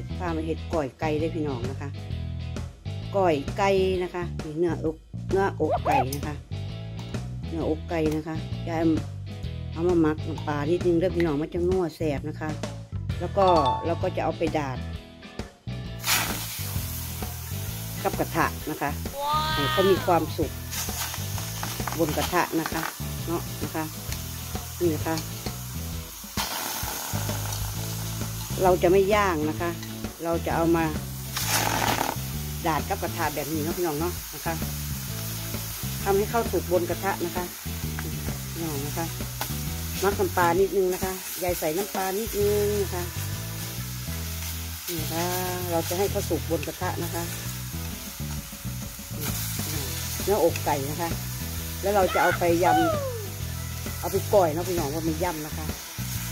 ดพามาเห็ดก่อยไก่ได้พี่น้องนะคะก่อยไก่นะคะเนื้ออกเนื้ออกไก่นะคะ เนื้ออกไก่นะคะยายเอามาหมักน้ำปลานิดนึงเด้อพี่น้องมันจะนัวแสบนะคะ แล้วก็เราก็จะเอาไปดาดกับกระทะนะคะให้เขามีความสุขบนกระทะนะคะเนาะนะคะนี่นะคะ เราจะไม่ย่างนะคะ เราจะเอามาดาดกับกระทะแบบนี้นะพี่น้องเนาะนะคะทำให้เข้าสุกบนกระทะนะคะพี่น้องนะคะมักน้ำปลานิดนึงนะคะยายใส่น้ำปลานิดนึงนะคะนี่นะคะเราจะให้เข้าสุกบนกระทะนะคะเนื้ออกไก่นะคะ แล้วเราจะเอาไปยำเอาไปก่อยนะพี่น้องว่ามันยำนะคะ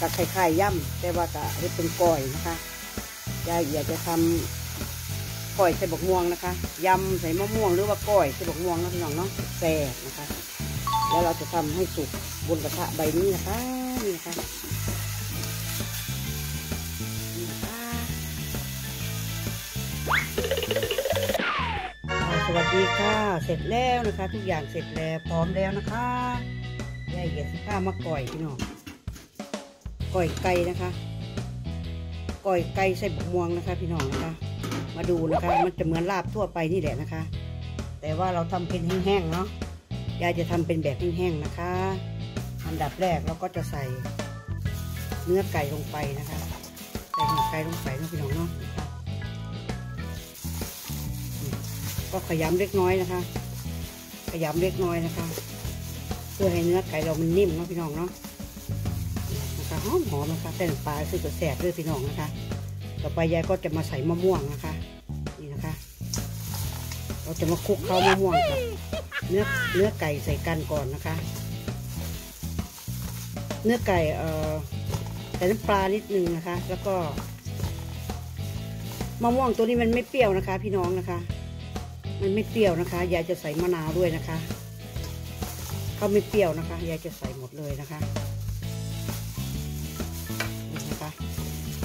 กับไข่ไข่ยำแต่ว่าจะเป็นก้อยนะคะ ยายอยากจะทำก้อยใส่บกม่วงนะคะยำใส่มะม่วงหรือว่าก้อยใส่บกม่วงนะพี่น้องเนาะแซ่บนะคะ แล้วเราจะทำให้สุกบนกระทะใบนี้นะคะนี่นะคะนี่นะคะสวัสดีค่ะ เสร็จแล้วนะคะ ทุกอย่างเสร็จแล้วพร้อมแล้วนะคะยายเหยียดข้ามาก่อยพี่น้องก่อยไก่นะคะ ก่อยไก่ใส่บกม่วงนะคะ พี่น้องนะคะ มาดูนะคะ มันจะเหมือนลาบทั่วไปนี่แหละนะคะ แต่ว่าเราทำเป็นแห้งๆเนาะยายจะทำเป็นแบบแห้งๆนะคะอันดับแรกเราก็จะใส่เนื้อไก่ลงไปนะคะใส่เนื้อไก่ลงไปนะพี่น้องเนาะก็ขยำเล็กน้อยนะคะ ขยำเล็กน้อยนะคะ เพื่อให้เนื้อไก่เรามันนิ่มเนาะพี่น้องเนาะ นะคะหอมหอมนะคะแต่ปลาคือกระแสบด้วยพี่น้องนะคะ ต่อไปยายก็จะมาใส่มะม่วงนะคะ นี่นะคะ เราจะมาคลุกเข้ามะม่วงกับเนื้อเนื้อไก่ใส่กันก่อนนะคะ เนื้อไก่เอ่อใส่น้ำปลานิดนึงนะคะ แล้วก็มะม่วงตัวนี้มันไม่เปรี้ยวนะคะ พี่น้องนะคะ มันไม่เปรี้ยวนะคะ ยายจะใส่มะนาวด้วยนะคะเขาไม่เปรี้ยวนะคะ ยายจะใส่หมดเลยนะคะ นี่นะคะ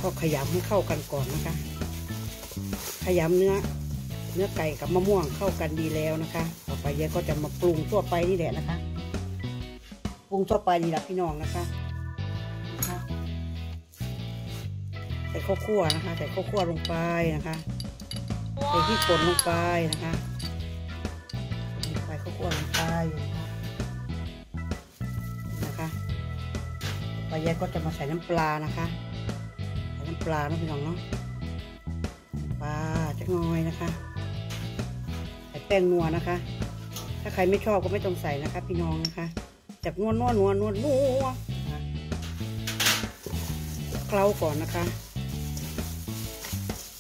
ก็ขยำให้เข้ากันก่อนนะคะ ขยำเนื้อ เนื้อไก่กับมะม่วงเข้ากันดีแล้วนะคะ ต่อไปยายก็จะมาปรุงทั่วไปนี่แหละนะคะ ปรุงทั่วไปนี่แหละพี่น้องนะคะนะคะใส่ข้าวคั่วนะคะ ใส่ข้าวคั่วลงไปนะคะใส่พริกป่นลงไปนะคะใส่ข้าวคั่วลงไปนะคะนะคะต่อไปยายก็จะมาใส่น้ำปลานะคะ น้ำปลาเนาะพี่น้องเนาะปลาจักน่อยนะคะใส่แป้งนัวนะคะ ถ้าใครไม่ชอบก็ไม่ต้องใส่นะคะ พี่น้องนะคะจับนวดนวดนวดนวดนัวคะเคล้าก่อนนะคะ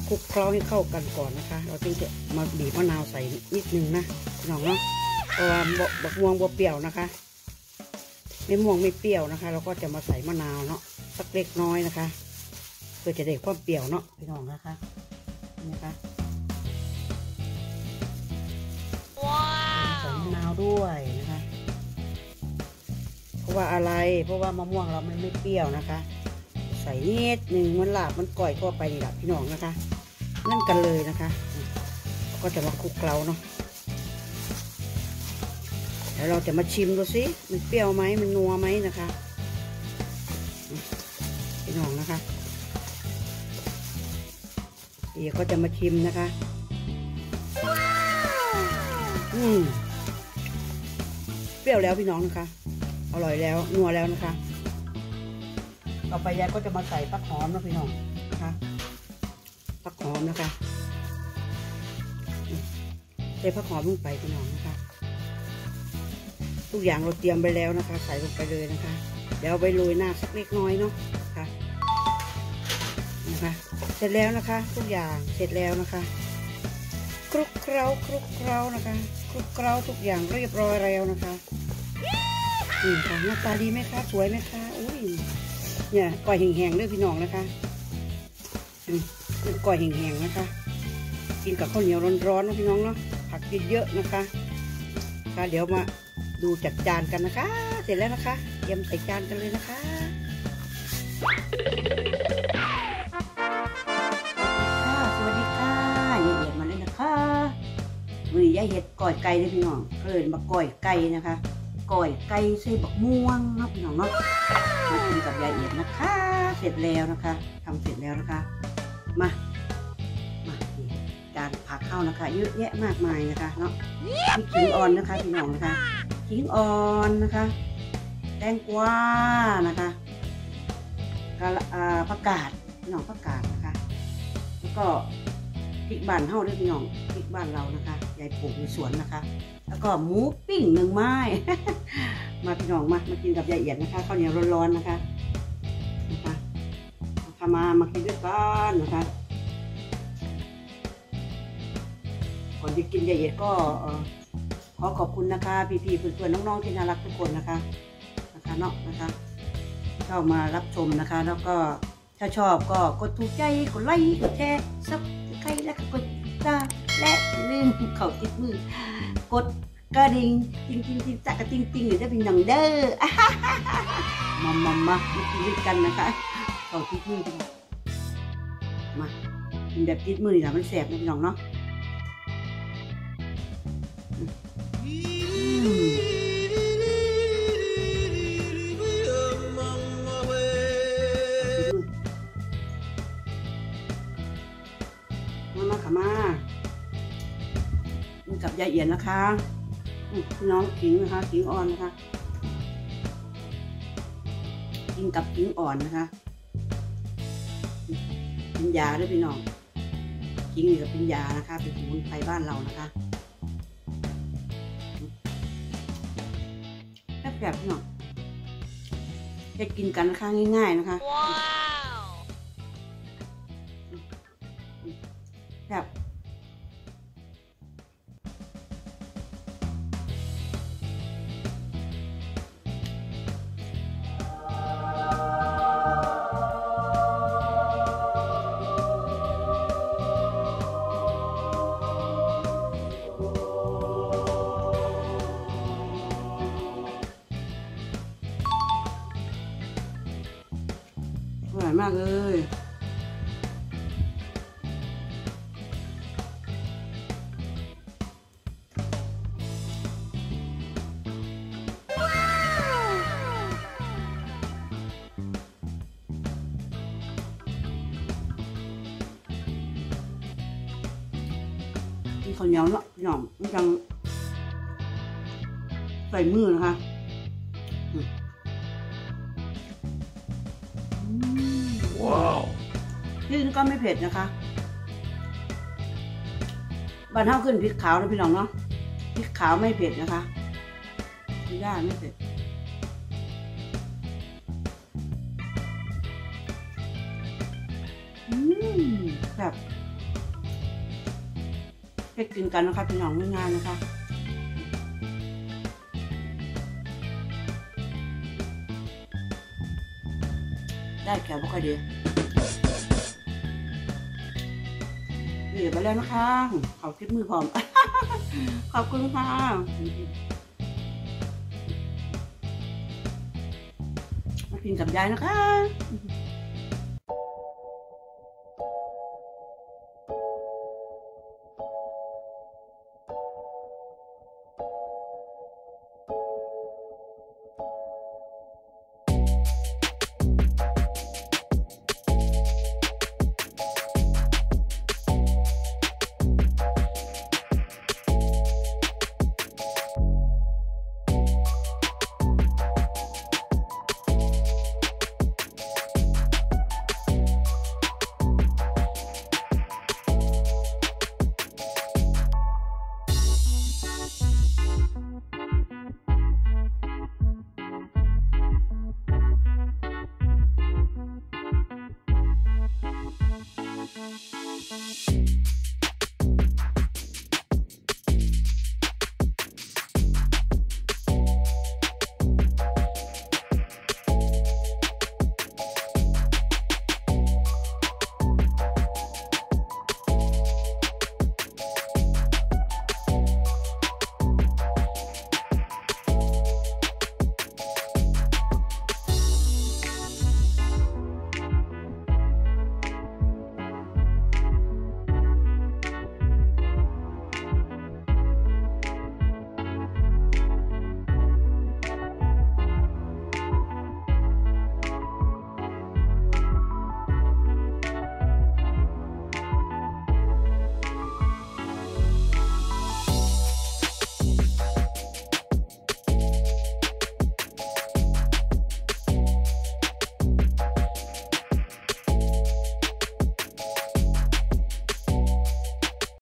คลุกเคล้าให้เข้ากันก่อนนะคะ เราจึงจะมาบีบมะนาวใส่นิดนึงนะพี่น้องเนาะเพราะว่าบบักม่วงบัวเปรี้ยวนะคะไม่ม่วงไม่เปรี้ยวนะคะ เราก็จะมาใส่มะนาวเนาะสักเล็กน้อยนะคะ พื่อจะได้ความเปรี้ยวเนาะพี่น้องนะคะนี่นะคะใส่มะนาวด้วยนะคะ เพราะว่าอะไรเพราะว่ามะม่วงเรามันไม่เปรี้ยวนะคะ ใส่นิดหนึ่งมันหลาบมันก่อยทั่วไปนี่แหละพี่น้องนะคะนั่นกันเลยนะคะ ก็จะมาคลุกเคล้าเนาะแล้วเราจะมาชิมดูสิมันเปรี้ยวไหมมันนัวไหมนะคะ พี่น้องนะคะ เดี๋ยวก็จะมาชิมนะคะ อืมเปรี้ยวแล้วพี่น้องนะคะ อร่อยแล้ว นัวแล้วนะคะ ต่อไปยายก็จะมาใส่ผักหอมนะพี่น้องนะคะผักหอมนะคะอืมใส่ผักหอมลงไปพี่น้องนะคะ ทุกอย่างเราเตรียมไปแล้วนะคะ ใส่ลงไปเลยนะคะ เดี๋ยวเอาไปโรยหน้าสักเล็กน้อยเนาะค่ะนะคะ เสร็จแล้วนะคะ ทุกอย่างเสร็จแล้วนะคะ คลุกเคล้าคลุกเคล้านะคะคลุกเคล้าทุกอย่างเรียบร้อยแล้วนะคะนี่ค่ะหน้าตาดีไหมคะสวยไหมคะอุ้ยเนี่ยก่อยแห้งๆด้วยพี่น้องนะคะก่อยแห้งๆนะคะ กินกับข้าวเหนียวร้อนๆนะพี่น้องเนาะผักเยอะๆนะคะค่ะเดี๋ยวมาดูจัดจานกันนะคะ เสร็จแล้วนะคะเตรียมใส่จานกันเลยนะคะ เห็ดก่อยไก่เลยพี่น้องก็เลยมาก่อยไก่นะคะก่อยไก่ใส่บักม่วงนะพี่น้องเนาะมากินกับยายเอียดนะคะ เสร็จแล้วนะคะทำเสร็จแล้วนะคะ มามาจานผักเข้านะคะเยอะแยะมากมายนะคะเนาะมีขิงอ่อนนะคะพี่น้องนะคะขิงอ่อนนะคะ แตงกวานะคะกะละผักกาดพี่น้องผักกาดนะคะ แล้วก็พริกบานเฮาด้วยพี่น้องพริกบานเรานะคะ ยายปลูกในสวนนะคะ แล้วก็หมูปิ้งหนึ่งไม้ มาพี่น้องมามากินกับยายเอียดนะคะข้าวเหนียวร้อนๆนะคะนะคะทำมามากินด้วยกันนะคะก่อนจะกินยายเอียดก็ขอขอบคุณนะคะ พี่ๆเพื่อนๆน้องๆที่น่ารักทุกคนนะคะนะคะเนาะนะคะเข้ามารับชมนะคะ แล้วก็ถ้าชอบก็กดถูกใจกดไลค์กดแชร์ซับใครและก็กดติดตาม และอย่าลืมเขาติดมือกดกระดิ่งจริงจริงจริงจักกระติงติงหรือจะเป็นหนังเด้อมามามามากินด้วยกันนะคะเขาติดมือกว่ามากินแบบติดมือนี่แหละมันแสบนะพี่น้องเนาะมมามาค่ะมา กับยายเอียนนะคะพี่น้องขิงนะคะขิงอ่อนนะคะ กินกับขิงอ่อนนะคะเป็นยาด้วยพี่น้องขิงนี่ก็เป็นยานะคะเป็นสมุนไพรบ้านเรานะคะแซ่บๆพี่น้องจะกินกันนะคะง่าย ๆ นะคะแากเลยมีข้าวเหนียวเนาะพี่อมันจังใส่มือนะคะ นี่ก็ไม่เผ็ดนะคะบานเท่าขึ้นพริกขาวนะพี่น้องเนาะพริกขาวไม่เผ็ดนะคะพี่ย่าไม่เผ็ดอืมแบบเพ็ดกินกันนะคะพี่น้องง่ายๆนะคะได้แขวบ่ค่อยดี ลือไปแล้วนะคะ ขอคลิปมือพร้อม ขอบคุณค่ะกินกับยายนะคะ